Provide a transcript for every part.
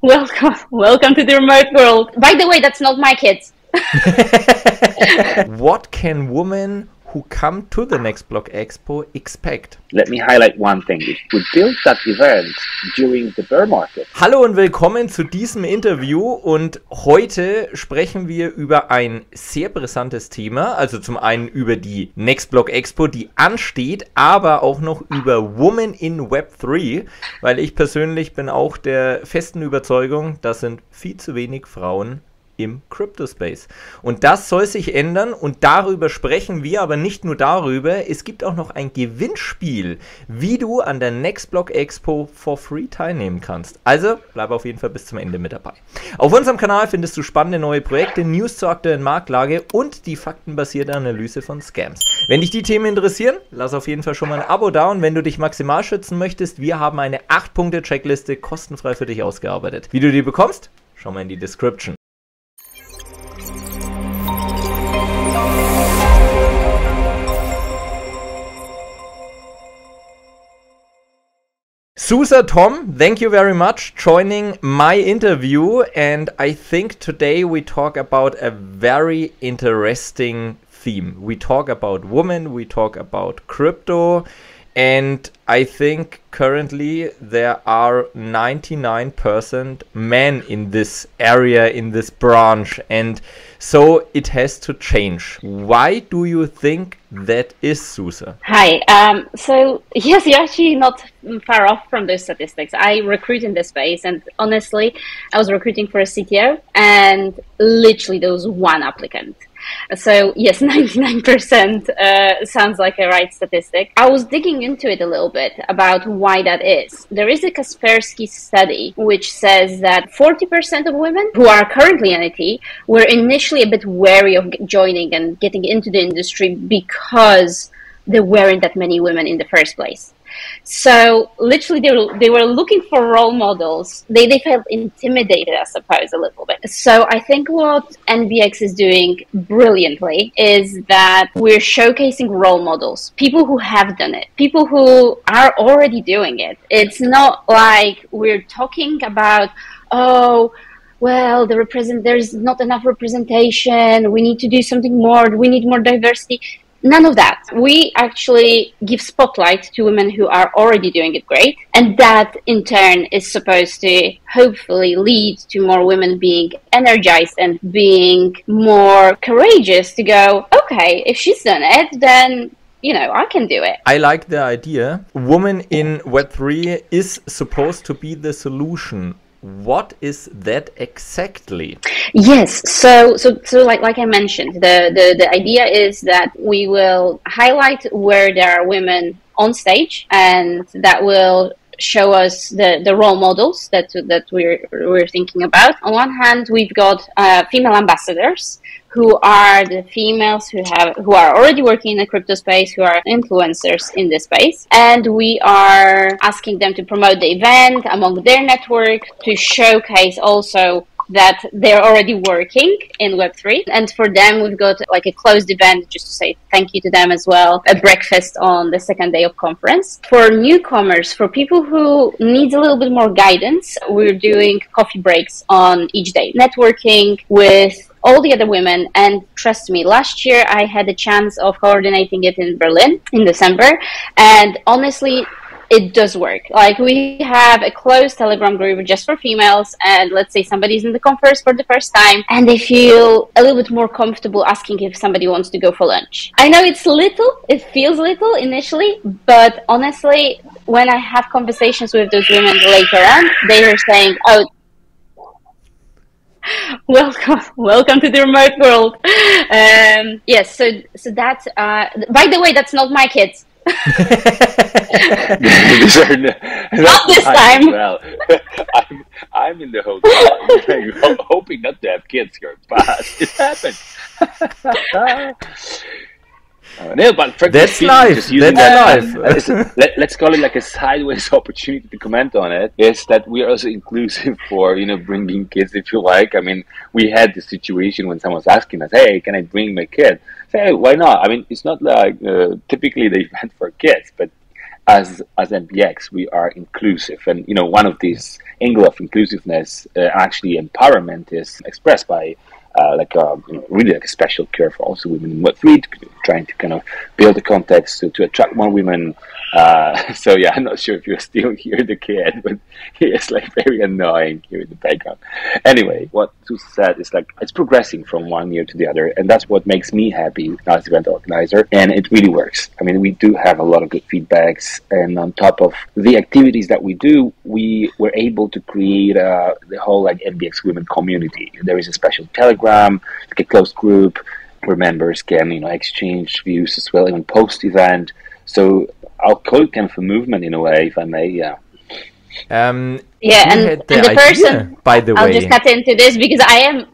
Welcome, welcome to the remote world. By the way, that's not my kids. what can women who come to the Next Block Expo expect? Let me highlight one thing. We built that event during the bear market. Hallo und willkommen zu diesem Interview und heute sprechen wir über ein sehr brisantes Thema, also zum einen über die Next Block Expo, die ansteht, aber auch noch über Women in Web 3, weil ich persönlich bin auch der festen Überzeugung, das sind viel zu wenig Frauen im Crypto-Space. Und das soll sich ändern und darüber sprechen wir, aber nicht nur darüber. Es gibt auch noch ein Gewinnspiel, wie du an der Nextblock Expo for free teilnehmen kannst. Also bleib auf jeden Fall bis zum Ende mit dabei. Auf unserem Kanal findest du spannende neue Projekte, News zur aktuellen Marktlage und die faktenbasierte Analyse von Scams. Wenn dich die Themen interessieren, lass auf jeden Fall schon mal ein Abo da und wenn du dich maximal schützen möchtest, wir haben eine 8-Punkte-Checkliste kostenfrei für dich ausgearbeitet. Wie du die bekommst? Schau mal in die Description. Susa Tom, thank you very much joining my interview. And I think today we talk about a very interesting theme. We talk about women, we talk about crypto, and I think currently there are 99% men in this area, in this branch, and so it has to change. Why do you think that is, Susa? Hi. Um, so, yes, you're actually not far off from those statistics. I recruit in this space, and honestly, I was recruiting for a CTO, and literally there was one applicant. So yes, 99% uh, sounds like a right statistic. I was digging into it a little bit about why that is. There is a Kaspersky study which says that 40% of women who are currently in IT were initially a bit wary of joining and getting into the industry because there weren't that many women in the first place. So literally, they were, they were looking for role models. They, they felt intimidated, I suppose, a little bit. So I think what NBX is doing brilliantly is that we're showcasing role models, people who have done it, people who are already doing it. It's not like we're talking about, oh, well, the represent there's not enough representation. We need to do something more. We need more diversity none of that. We actually give spotlight to women who are already doing it great, and that in turn is supposed to hopefully lead to more women being energized and being more courageous to go, okay, if she's done it, then you know, I can do it. I like the idea. Woman in Web3 is supposed to be the solution what is that exactly? Yes, so so so like like I mentioned, the, the the idea is that we will highlight where there are women on stage, and that will show us the, the role models that that we're we're thinking about. On one hand, we've got uh, female ambassadors who are the females who have who are already working in the crypto space, who are influencers in this space, and we are asking them to promote the event among their network to showcase also that they're already working in Web3. And for them, we've got like a closed event just to say thank you to them as well, a breakfast on the second day of conference. For newcomers, for people who need a little bit more guidance, we're doing coffee breaks on each day, networking with all the other women. And trust me, last year I had a chance of coordinating it in Berlin in December. And honestly, it does work. Like we have a closed Telegram group just for females, and let's say somebody's in the conference for the first time, and they feel a little bit more comfortable asking if somebody wants to go for lunch. I know it's little, it feels little initially, but honestly, when I have conversations with those women later on, they are saying, "Oh, welcome welcome to the remote world um, yes so so that's uh, by the way that's not my kids These are not this time. Well, I'm, I'm in the hotel, hoping not to have kids here, but it happened. Uh, no, but that's life. That's that, life. Uh, let, us call it like a sideways opportunity to comment on it. Is that we are also inclusive for you know bringing kids if you like. I mean, we had the situation when someone was asking us, "Hey, can I bring my kid?" Hey, why not? I mean, it's not like uh, typically the event for kids, but as as NBX, we are inclusive, and you know one of these angle of inclusiveness, uh, actually empowerment, is expressed by uh, like a, um, you know, really like a special care for also women in Web3, trying to kind of build the context to, to attract more women. Uh, so yeah, I'm not sure if you still hear the kid, but he is like very annoying here in the background. Anyway, what Susa said is like it's progressing from one year to the other, and that's what makes me happy as event organizer. And it really works. I mean, we do have a lot of good feedbacks, and on top of the activities that we do, we were able to create uh, the whole like NBX women community. There is a special Telegram, like a closed group where members can you know exchange views as well, even post event. So I'll call it kind of a movement in a way, if I may. Yeah. Um, yeah, and, the, and the person. By the way I'll just cut into this because I am.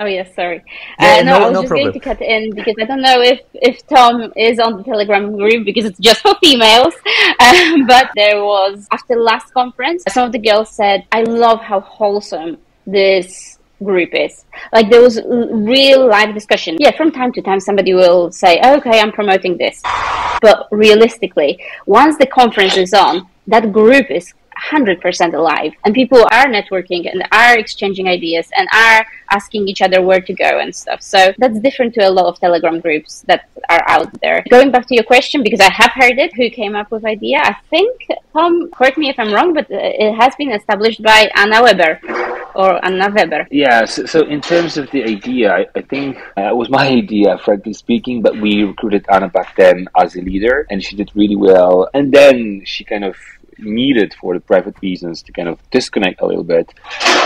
Oh yes, sorry. Yeah, uh, no, no, I was no just problem. going to cut in because I don't know if if Tom is on the Telegram group because it's just for females. Um, but there was after the last conference, some of the girls said, "I love how wholesome this group is. Like there was real live discussion. Yeah, from time to time somebody will say, "Okay, I'm promoting this," but realistically, once the conference is on, that group is 100% alive and people are networking and are exchanging ideas and are asking each other where to go and stuff. So that's different to a lot of telegram groups that are out there. Going back to your question because i have heard it who came up with idea? I think tom correct me if i'm wrong but uh, it has been established by anna weber or Anna Weber? Yeah, so, so, in terms of the idea, I, I think uh, it was my idea, frankly speaking, but we recruited Anna back then as a leader, and she did really well. And then she kind of needed for the private reasons to kind of disconnect a little bit.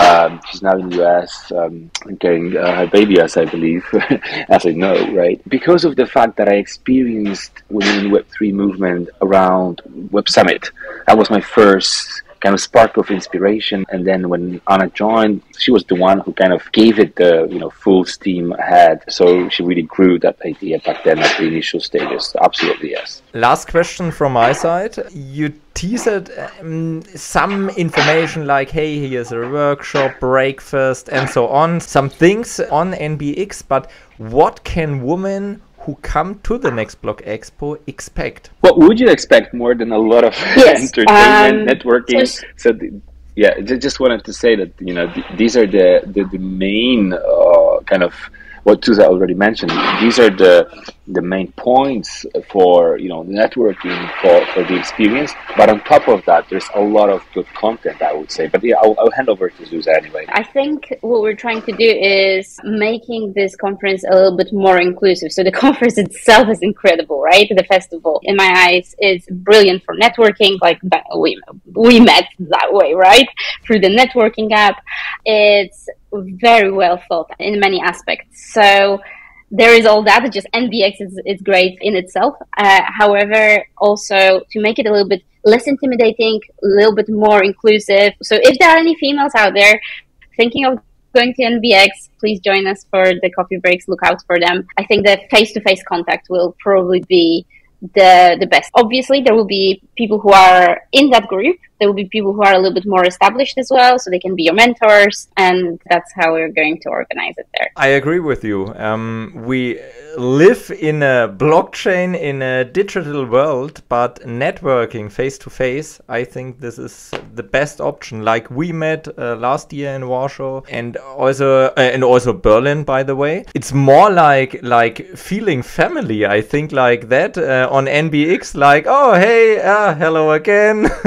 Um, she's now in the US, um, getting uh, her baby, as I believe, as I know, right? Because of the fact that I experienced women in Web3 movement around Web Summit. That was my first kind of spark of inspiration. And then when Anna joined, she was the one who kind of gave it the you know full steam ahead. So she really grew that idea back then at the initial stages. Absolutely yes. Last question from my side. You teased um, some information like, hey, here's a workshop, breakfast, and so on. Some things on NBX, but what can women who come to the Next Block Expo expect? What would you expect more than a lot of yes, entertainment, um, networking? So, so the, yeah, just wanted to say that you know th these are the the, the main uh, kind of what Susa already mentioned. These are the the main points for you know networking for, for the experience. But on top of that, there's a lot of good content, I would say. But yeah, I'll, I'll hand over to Susa anyway. I think what we're trying to do is making this conference a little bit more inclusive. So the conference itself is incredible, right? The festival, in my eyes, is brilliant for networking. Like we we met that way, right? Through the networking app, it's very well thought in many aspects. So there is all that. Just NBX is, is great in itself. Uh, however, also to make it a little bit less intimidating, a little bit more inclusive. So if there are any females out there thinking of going to NBX, please join us for the coffee breaks. Look out for them. I think the face to face contact will probably be the the best. Obviously, there will be people who are in that group. There will be people who are a little bit more established as well, so they can be your mentors, and that's how we're going to organize it there. I agree with you. Um, we live in a blockchain in a digital world, but networking face to face, I think this is the best option. Like we met uh, last year in Warsaw, and also uh, and also Berlin, by the way. It's more like like feeling family. I think like that. Uh, on NBX, like, oh hey, uh, hello again.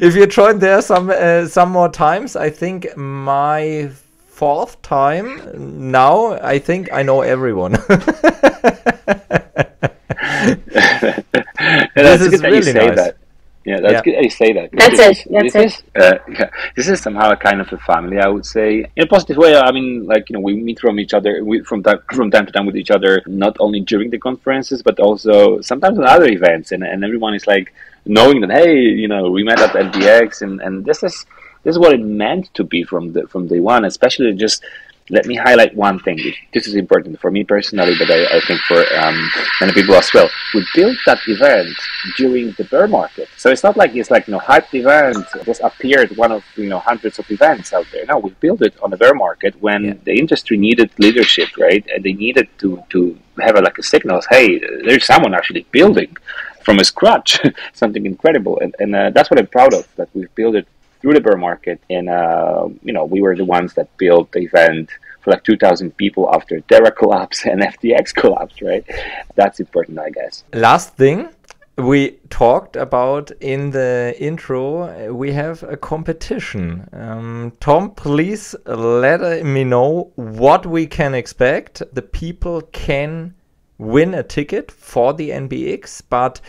if you join there some uh, some more times, I think my fourth time now, I think I know everyone. this is really nice. That. Yeah, that's yeah. good. You say that. That's this, it. That's this it. Is, uh, yeah, this is somehow a kind of a family, I would say, in a positive way. I mean, like you know, we meet from each other, we, from time from time to time with each other, not only during the conferences, but also sometimes on other events, and and everyone is like knowing that hey, you know, we met at NBX, and and this is this is what it meant to be from the from day one, especially just let me highlight one thing. This is important for me personally, but I, I think for um, many people as well. We built that event during the bear market, so it's not like it's like you know hyped event just appeared one of you know hundreds of events out there. No, we built it on the bear market when yeah. the industry needed leadership, right? And they needed to to have a, like a signal. Hey, there's someone actually building from a scratch, something incredible, and, and uh, that's what I'm proud of. That we've built it through the bear market, and uh, you know we were the ones that built the event for like 2,000 people after Terra collapse and FTX collapse, right? That's important, I guess. Last thing, we talked about in the intro, we have a competition. Um, Tom, please let me know what we can expect. The people can win a ticket for the NBX, but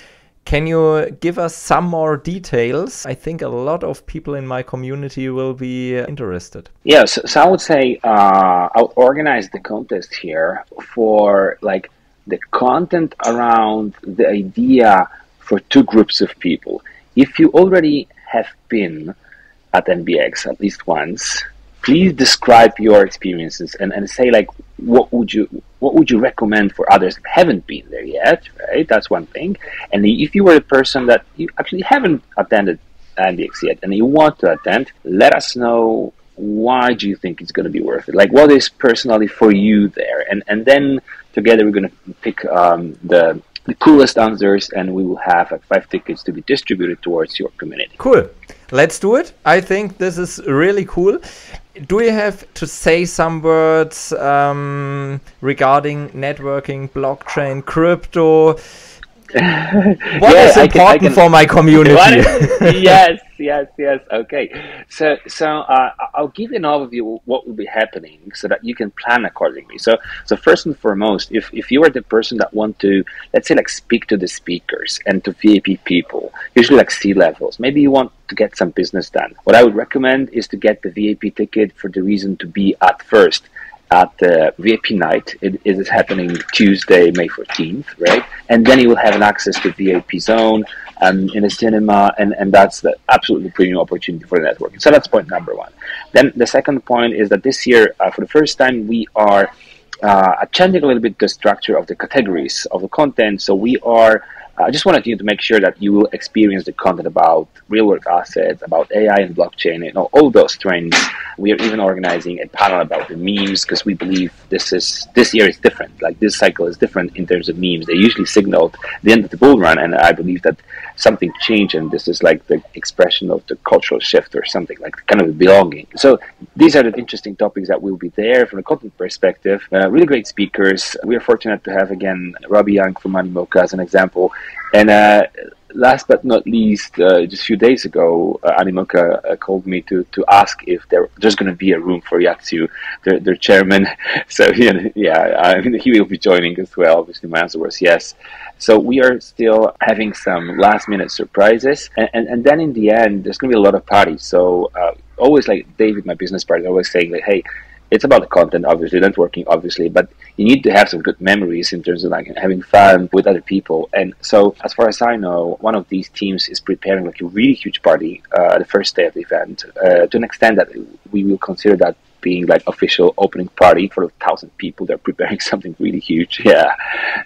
can you give us some more details? I think a lot of people in my community will be interested. Yes, so I would say uh, I'll organize the contest here for like the content around the idea for two groups of people. If you already have been at NBX at least once, please describe your experiences and, and say like what would you what would you recommend for others that haven't been there yet right? That's one thing. And if you were a person that you actually haven't attended NBX yet and you want to attend let us know why do you think it's going to be worth it? Like what is personally for you there? And and then together we're going to pick um, the the coolest answers and we will have like five tickets to be distributed towards your community. Cool. Let's do it. I think this is really cool do you have to say some words um, regarding networking, blockchain, crypto? what yeah, is important I can, I can, for my community? yes, yes, yes. Okay, so so uh, I'll give you an overview of what will be happening so that you can plan accordingly. So so first and foremost, if if you are the person that want to let's say like speak to the speakers and to VIP people, usually like C levels, maybe you want to get some business done. What I would recommend is to get the VIP ticket for the reason to be at first at the VIP night. It, it is happening Tuesday, May 14th, right? And then you will have an access to VIP zone um, in a cinema, and, and that's the absolutely premium opportunity for the networking. So that's point number one. Then the second point is that this year, uh, for the first time, we are uh, changing a little bit the structure of the categories of the content. So we are I just wanted you to make sure that you will experience the content about real world assets, about AI and blockchain, and all, all those trends. We are even organizing a panel about the memes because we believe this is this year is different. Like this cycle is different in terms of memes. They usually signaled the end of the bull run, and I believe that something changed, and this is like the expression of the cultural shift or something like kind of belonging. So these are the interesting topics that will be there from a content perspective. Uh, really great speakers. We are fortunate to have again Robby Yung from Animoca as an example and uh, last but not least, uh, just a few days ago, uh, Animoca uh, called me to, to ask if there, there's going to be a room for Yat Siu, their, their chairman. So, yeah, I mean, he will be joining as well. Obviously, my answer was yes. So we are still having some last minute surprises. And, and, and then in the end, there's going to be a lot of parties. So uh, always like David, my business partner, always saying like, hey, it's about the content, obviously, networking, obviously, but you need to have some good memories in terms of like having fun with other people. And so, as far as I know, one of these teams is preparing like a really huge party uh, the first day of the event uh, to an extent that we will consider that being like official opening party for a thousand people. They're preparing something really huge. Yeah,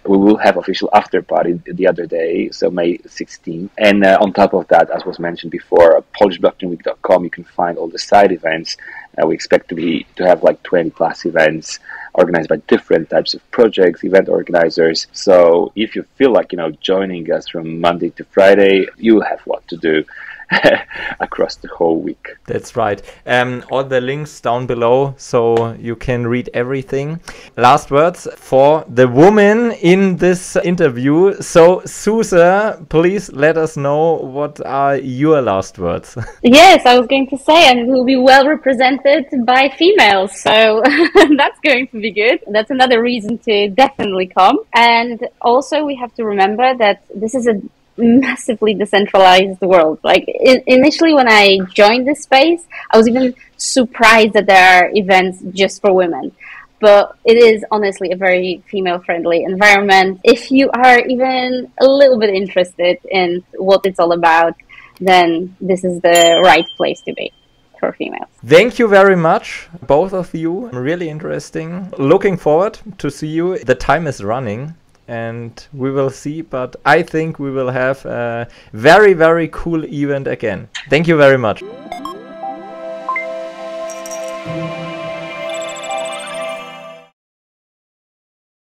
we will have official after party the other day, so May 16th. And uh, on top of that, as was mentioned before, PolishBlockchainWeek.com, you can find all the side events. Uh, we expect to be to have like 20 plus events organized by different types of projects, event organizers. So if you feel like you know joining us from Monday to Friday, you have what to do. across the whole week. That's right. Um, all the links down below so you can read everything. Last words for the woman in this interview. So, Susa, please let us know what are your last words. yes, I was going to say, and we'll be well represented by females. So, that's going to be good. That's another reason to definitely come. And also, we have to remember that this is a massively decentralized world. Like in, initially, when I joined this space, I was even surprised that there are events just for women. But it is honestly a very female friendly environment. If you are even a little bit interested in what it's all about, then this is the right place to be for females. Thank you very much, both of you. Really interesting. Looking forward to see you. The time is running and we will see. But I think we will have a very, very cool event again. Thank you very much.